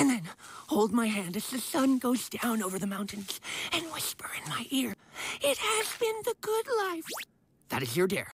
And then hold my hand as the sun goes down over the mountains and whisper in my ear, It has been the good life. That is your dare.